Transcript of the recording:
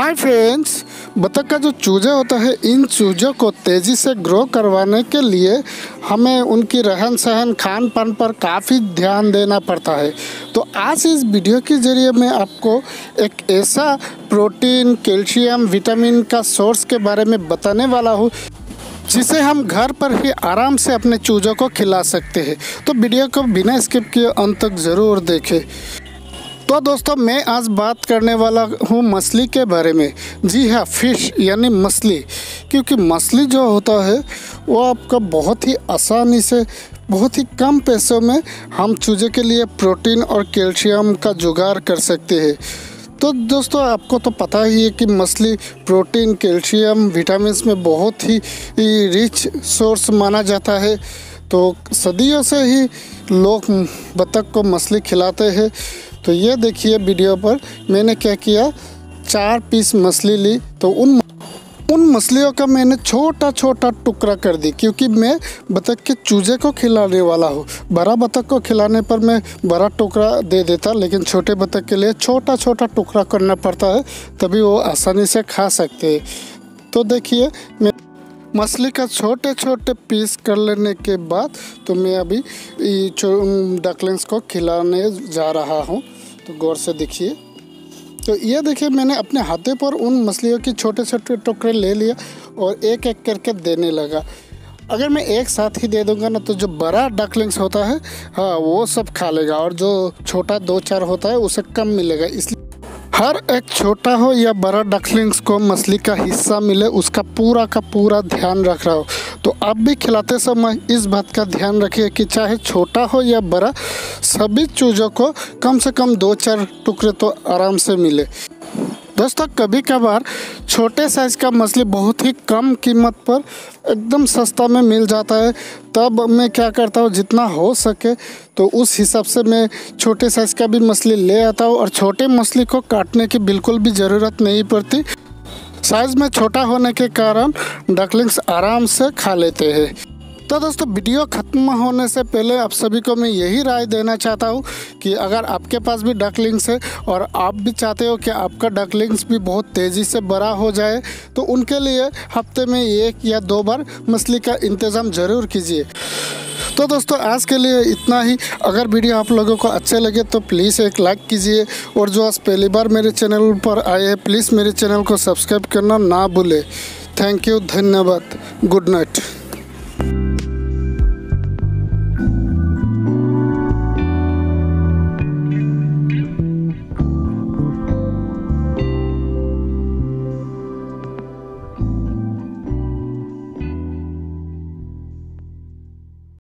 Hi friends बतख का जो चूजा होता है, इन चूजों को तेज़ी से ग्रो करवाने के लिए हमें उनकी रहन सहन खान पान पर काफ़ी ध्यान देना पड़ता है। तो आज इस वीडियो के ज़रिए मैं आपको एक ऐसा प्रोटीन, कैल्शियम, विटामिन का सोर्स के बारे में बताने वाला हूँ, जिसे हम घर पर ही आराम से अपने चूजों को खिला सकते हैं। तो वीडियो को बिना स्किप किए अंत तक ज़रूर देखें। तो दोस्तों, मैं आज बात करने वाला हूँ मछली के बारे में। जी हाँ फ़िश यानी मछली। क्योंकि मछली जो होता है, वो आपका बहुत ही आसानी से, बहुत ही कम पैसों में हम चूजे के लिए प्रोटीन और कैल्शियम का जुगाड़ कर सकते हैं। तो दोस्तों, आपको तो पता ही है कि मछली प्रोटीन, कैल्शियम विटामिन में बहुत ही रिच सोर्स माना जाता है। तो सदियों से ही लोग बतख को मछली खिलाते हैं। तो ये देखिए वीडियो पर मैंने क्या किया? चार पीस मछली ली तो उन उन मछलियों का मैंने छोटा छोटा टुकड़ा कर दी, क्योंकि मैं बतख के चूजे को खिलाने वाला हूँ। बड़ा बतख को खिलाने पर मैं बड़ा टुकड़ा दे देता, लेकिन छोटे बतख के लिए छोटा छोटा टुकड़ा करना पड़ता है, तभी वो आसानी से खा सकते हैं। तो देखिए, मैं मछली का छोटे छोटे पीस कर लेने के बाद तो मैं अभी डकलिंग्स को खिलाने जा रहा हूँ। तो गौर से देखिए। तो ये देखिए, मैंने अपने हाथे पर उन मछलियों की छोटे छोटे टुकड़े ले लिया और एक एक करके देने लगा। अगर मैं एक साथ ही दे दूँगा ना तो जो बड़ा डकलिंग्स होता है हाँ वो सब खा लेगा और जो छोटा दो चार होता है, उसे कम मिलेगा। इसलिए हर एक छोटा हो या बड़ा डकलिंग्स को मछली का हिस्सा मिले, उसका पूरा का पूरा ध्यान रख रहा हो। तो आप भी खिलाते समय इस बात का ध्यान रखिए कि चाहे छोटा हो या बड़ा, सभी चूज़ों को कम से कम दो चार टुकड़े तो आराम से मिले। दोस्तों, कभी कभार छोटे साइज़ का मछली बहुत ही कम कीमत पर एकदम सस्ता में मिल जाता है। तब मैं क्या करता हूँ, जितना हो सके तो उस हिसाब से मैं छोटे साइज़ का भी मछली ले आता हूँ और छोटे मछली को काटने की बिल्कुल भी ज़रूरत नहीं पड़ती। साइज़ में छोटा होने के कारण डकलिंग्स आराम से खा लेते हैं। तो दोस्तों, वीडियो ख़त्म होने से पहले आप सभी को मैं यही राय देना चाहता हूँ कि अगर आपके पास भी डकलिंग्स है और आप भी चाहते हो कि आपका डकलिंग्स भी बहुत तेज़ी से बड़ा हो जाए तो उनके लिए हफ़्ते में एक या दो बार मछली का इंतज़ाम ज़रूर कीजिए। तो दोस्तों, आज के लिए इतना ही। अगर वीडियो आप लोगों को अच्छे लगे तो प्लीज़ एक लाइक कीजिए और जो आज पहली बार मेरे चैनल पर आए हैं प्लीज़ मेरे चैनल को सब्सक्राइब करना ना भूले। थैंक यू धन्यवाद। Good night